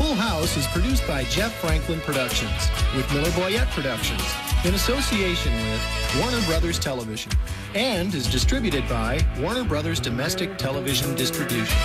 Full House is produced by Jeff Franklin Productions with Miller Boyett Productions in association with Warner Brothers Television and is distributed by Warner Brothers Domestic Television Distribution.